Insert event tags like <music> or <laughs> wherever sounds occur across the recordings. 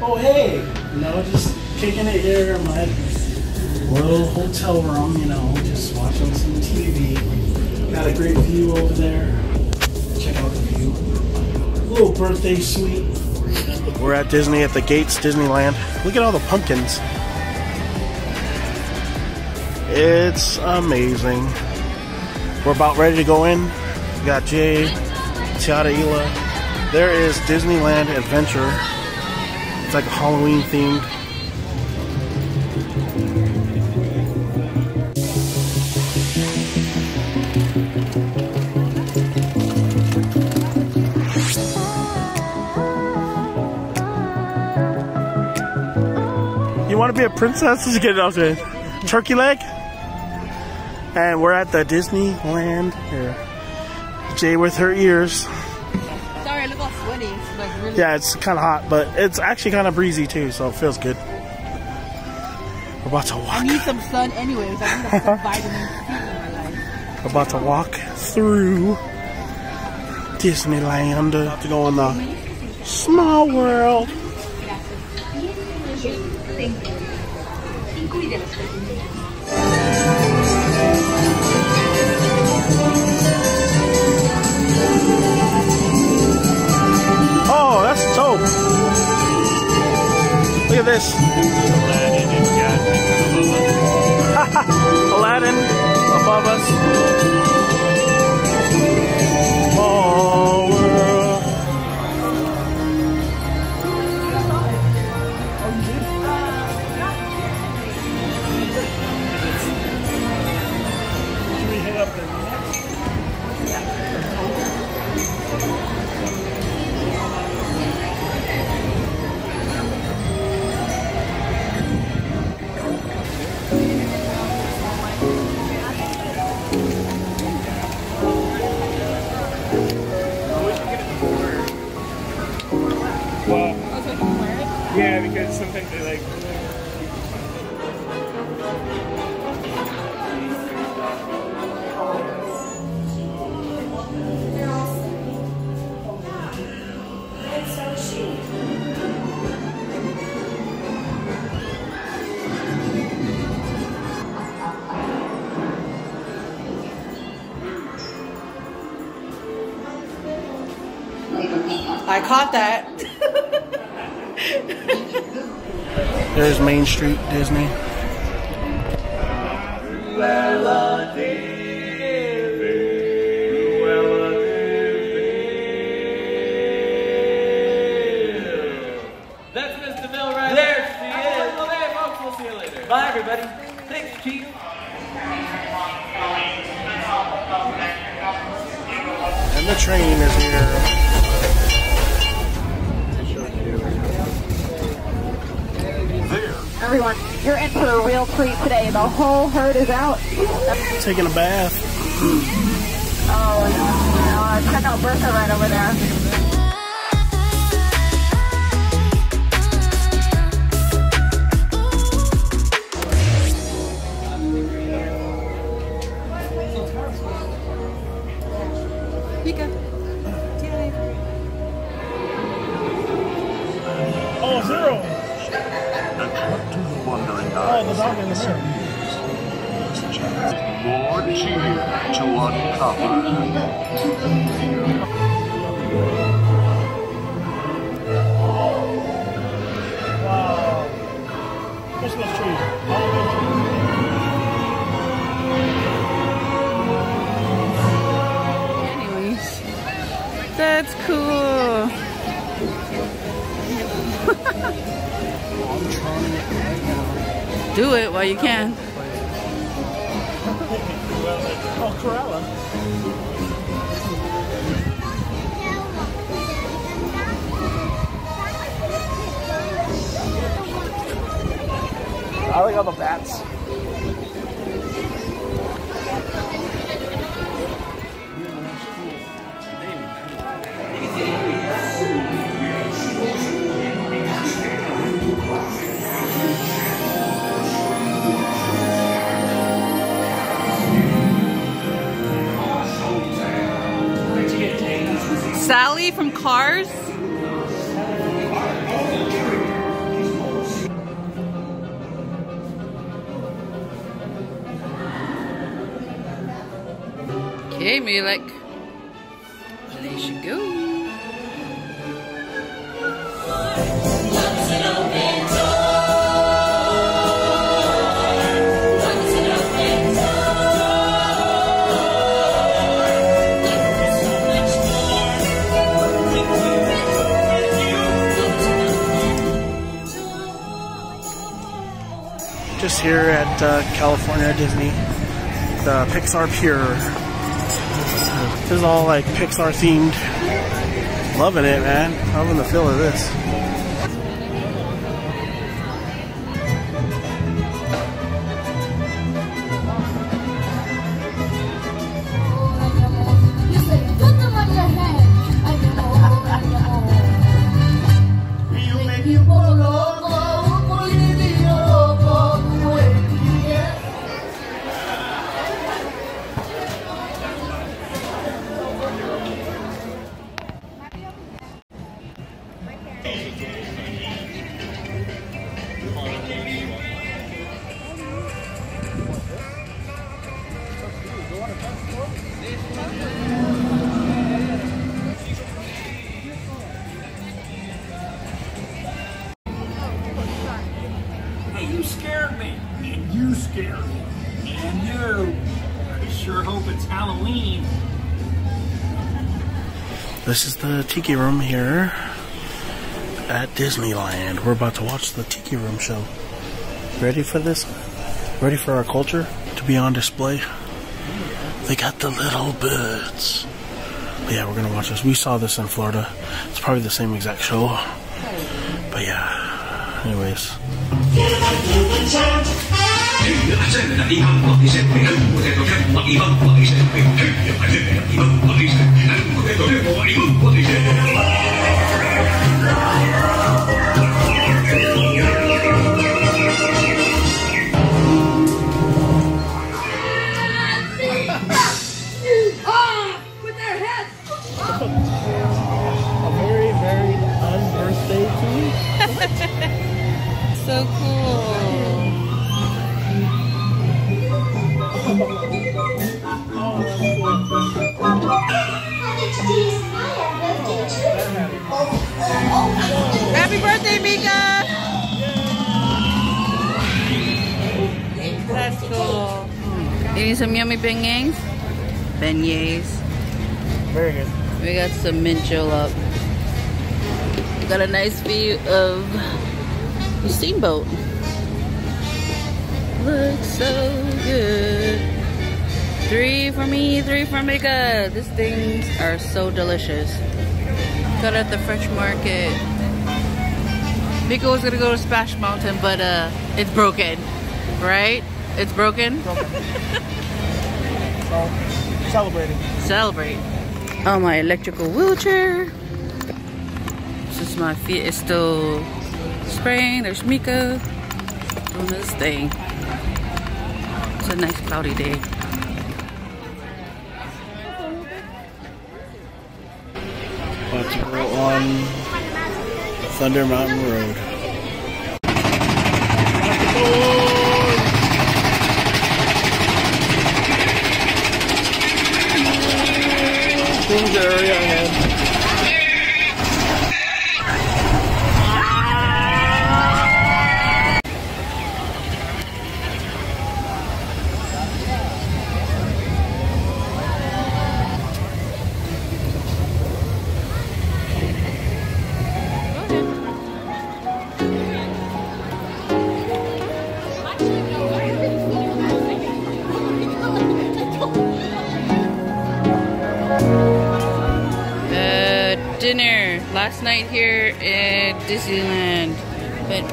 Oh hey, you know, just kicking it here in my little hotel room, you know, just watching some TV. Got a great view over there. Check out the view. Little birthday suite. We're at Disney at the gates, Disneyland. Look at all the pumpkins. It's amazing. We're about ready to go in. We got Jay, Tiara Ila. There is Disneyland Adventure. It's like Halloween themed. You want to be a princess? <laughs> Just get it out there. Turkey leg? And we're at the Disneyland here. Jay with her ears. Yeah, it's kind of hot, but it's actually kind of breezy too, so it feels good. We're about to walk. I need some sun anyways. I need some <laughs> vitamin C in my life. We're about to walk through Disneyland. To go in the small world. Oh, this. <laughs> Aladdin above us. Sometimes they like. I caught that. <laughs> There's Main Street, Disney. That's Miss DeMille right there. She is. Well, there, folks. We'll see you later. Bye, everybody. Thanks, Chief. And the train is here. Everyone, you're in for a real treat today. The whole herd is out. Taking a bath. Oh, uh, check out Bertha right over there. Pika. Oh, zero. Wandering Oh, the dog in the mirror. More cheer to uncover. Wow. Christmas. Tree. Anyways, that's cool. <laughs> Do it while you can. Oh, Corella. I like all the bats. Sally from Cars. Okay, Malik. There you go. Here at uh, California Disney, the Pixar Pier. This is all like Pixar themed. Loving it, man. Loving the feel of this. And you scared me. And you. I sure hope it's Halloween. This is the Tiki Room here at Disneyland. We're about to watch the Tiki Room show. Ready for this? Ready for our culture to be on display? They got the little birds. But yeah, we're gonna watch this. We saw this in Florida. It's probably the same exact show. But yeah, anyways. هي حسابنا إمام وحساب المتات كم وإمام وحساب هي حسابنا إمام وحساب المتات كم وإمام وحساب Mika! That's cool. Eating some yummy beignets? Beignets. Very good. We got some mint julep. Got a nice view of the steamboat. Looks so good. Three for me, three for Mika. These things are so delicious. Got it at the French Market. Mika was gonna go to Splash Mountain, but uh, it's broken, right? It's broken. <laughs> So, celebrating. Celebrate. Oh, my electrical wheelchair. Since my feet is still spraying, there's Mika doing this thing. It's a nice cloudy day. About to go on Thunder Mountain Road. Cruise area last night here at Disneyland. But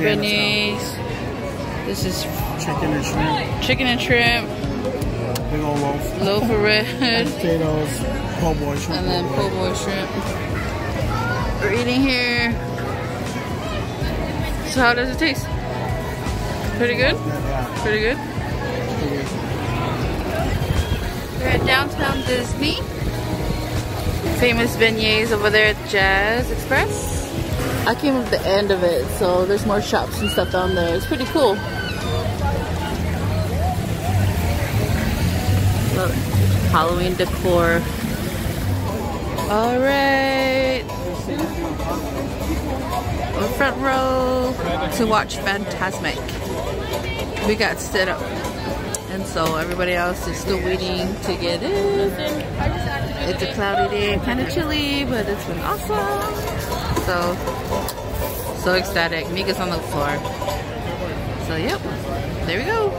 beignets. This is Chicken and shrimp, chicken and shrimp, big old loaf, loaf of red, potatoes, po' boy shrimp. and then po' boy shrimp. We're eating here. So how does it taste? Pretty good? Yeah, Pretty good? We're at downtown Disney. Famous beignets over there at Jazz Express. I came at the end of it, so there's more shops and stuff down there. It's pretty cool. Look. Halloween decor. All right. We're front row to watch Fantasmic. We got stood up. And so everybody else is still waiting to get in. It's a cloudy day, kind of chilly, but it's been awesome. So, so ecstatic. Mika's on the floor. So, yep, there we go.